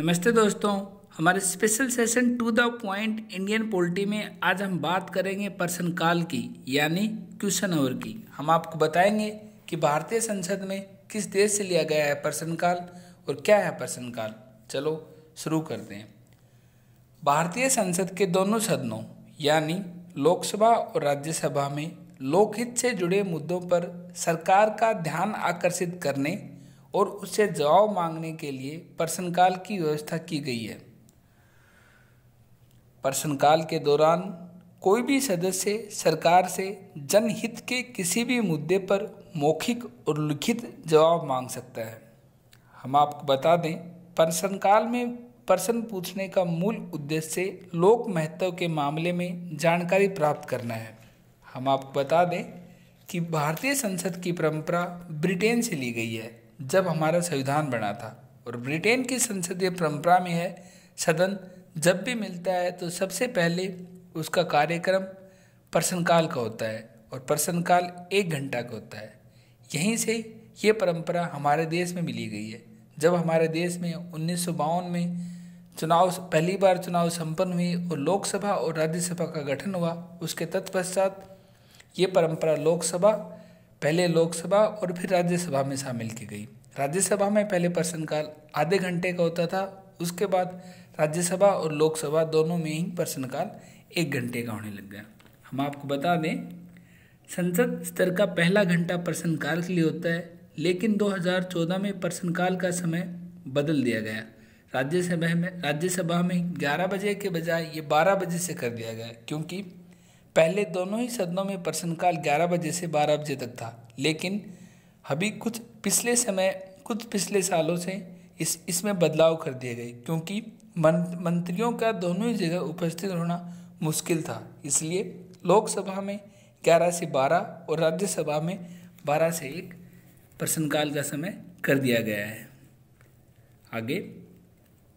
नमस्ते दोस्तों, हमारे special session to the point Indian polity में आज हम बात करेंगे पर्सन काल की, यानी क्वेश्चन आवर की। हम आपको बताएँगे कि भारतीय संसद में किस देश से लिया गया है पर्सन काल और क्या है पर्सन काल। चलो, शुरू करते हैं। भारतीय संसद के दोनों सदनों, यानी लोकसभा और राज्यसभा में लोकहित से जुड़े मुद्दों पर सरकार का ध्यान आकर्षित करने और उससे जवाब मांगने के लिए प्रश्नकाल की व्यवस्था की गई है। प्रश्नकाल के दौरान कोई भी सदस्य सरकार से जनहित के किसी भी मुद्दे पर मौखिक और लिखित जवाब मांग सकता है। हम आपको बता दें, प्रश्नकाल में प्रश्न पूछने का मूल उद्देश्य लोक महत्व के मामले में जानकारी प्राप्त करना है। हम आपको बता दें कि भारतीय संसद की परंपरा ब्रिटेन से ली गई है। जब हमारा संविधान बना था। और ब्रिटेन की संसदीय परंपरा में है, सदन जब भी मिलता है तो सबसे पहले उसका कार्यक्रम प्रश्नकाल का होता है और प्रश्नकाल एक घंटा का होता है। यहीं से ये परंपरा हमारे देश में मिली गई है। जब हमारे देश में उन्नीस सौ बावन में चुनाव, पहली बार चुनाव संपन्न हुई और लोकसभा और राज्यसभा का गठन हुआ, उसके तत्पश्चात ये परंपरा लोकसभा पहले लोकसभा और फिर राज्यसभा में शामिल की गई। राज्यसभा में पहले प्रश्नकाल आधे घंटे का होता था, उसके बाद राज्यसभा और लोकसभा दोनों में ही प्रश्नकाल एक घंटे का होने लग गया। हम आपको बता दें, संसद स्तर का पहला घंटा प्रश्नकाल के लिए होता है, लेकिन 2014 में प्रश्नकाल का समय बदल दिया गया। राज्यसभा में राज्यसभा में 11 बजे के बजाय ये 12 बजे से कर दिया गया, क्योंकि पहले दोनों ही सदनों में प्रश्नकाल 11 बजे से 12 बजे तक था लेकिन अभी कुछ पिछले समय कुछ पिछले सालों से इस इसमें बदलाव कर दिए गए क्योंकि मन, मंत्रियों का दोनों ही जगह उपस्थित होना मुश्किल था। इसलिए लोकसभा में 11 से 12 और राज्यसभा में 12 से एक प्रश्नकाल का समय कर दिया गया है। आगे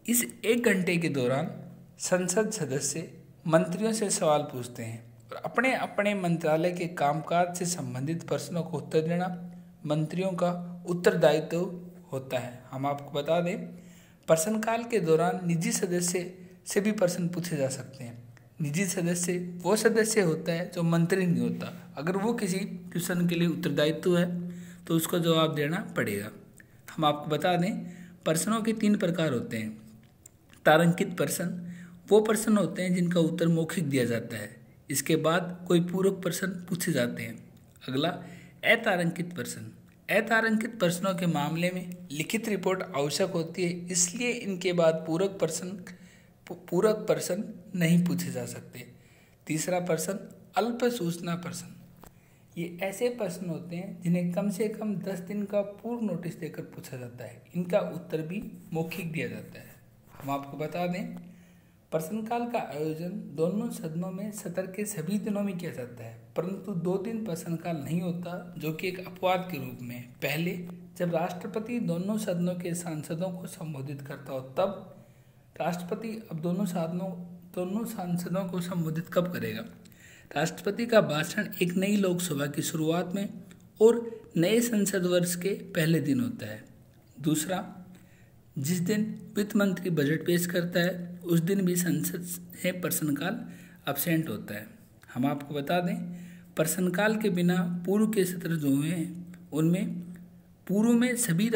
इस एक घंटे के दौरान संसद सदस्य मंत्रियों से सवाल पूछते हैं। और अपने अपने मंत्रालय के कामकाज से संबंधित प्रश्नों को उत्तर देना मंत्रियों का उत्तरदायित्व होता है। हम आपको बता दें प्रश्नकाल के दौरान निजी सदस्य से भी प्रश्न पूछे जा सकते हैं। निजी सदस्य वो सदस्य होता है जो मंत्री नहीं होता। अगर वो किसी क्वेश्चन के लिए उत्तरदायित्व है तो उसको जवाब देना पड़ेगा। हम आपको बता दें, प्रश्नों के तीन प्रकार होते हैं। तारंकित प्रश्न, वो प्रश्न होते हैं जिनका उत्तर मौखिक दिया जाता है। इसके बाद कोई पूरक प्रश्न पूछे जाते हैं। अगला, अतारंकित प्रश्न। अतारंकित प्रश्नों के मामले में लिखित रिपोर्ट आवश्यक होती है, इसलिए इनके बाद पूरक प्रश्न पूरक प्रश्न नहीं पूछे जा सकते। तीसरा प्रश्न, अल्प सूचना प्रश्न। ये ऐसे प्रश्न होते हैं जिन्हें कम से कम दस दिन का पूर्व नोटिस देकर पूछा जाता है। इनका उत्तर भी मौखिक दिया जाता है। हम आपको बता दें प्रश्नकाल का आयोजन दोनों सदनों में सत्र के सभी दिनों में किया जाता है, परंतु दो दिन प्रश्नकाल नहीं होता, जो कि एक अपवाद के रूप में पहले, जब राष्ट्रपति दोनों सदनों के सांसदों को संबोधित करता हो, तब राष्ट्रपति अब दोनों साधनों दोनों सांसदों को संबोधित कब करेगा? राष्ट्रपति का भाषण एक नई लोकसभा की शुरुआत में और नए संसद वर्ष के पहले दिन होता है। दूसरा जिस दिन वित्त मंत्री बजट पेश करता है, उस दिन भी संसद से प्रश्नकाल अबसेंट होता है। हम आपको बता दें, प्रश्नकाल के बिना पूर्व के सत्र जो हुए हैं, उनमें पूर्व में सभी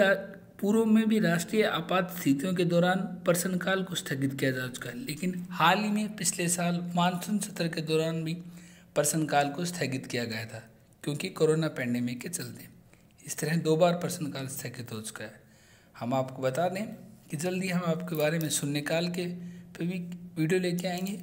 पूर्व में भी राष्ट्रीय आपात स्थितियों के दौरान प्रश्नकाल को स्थगित किया जा चुका है। लेकिन हाल ही में पिछले साल मानसून सत्र के दौरान भी प्रश्नकाल को स्थगित किया गया था, क्योंकि कोरोना पैंडेमिक के चलते। इस तरह दो बार प्रश्नकाल स्थगित हो चुका है। हम आपको बता दें कि जल्दी हम आपके बारे में सुनने काल के पे भी वीडियो लेके आएँगे।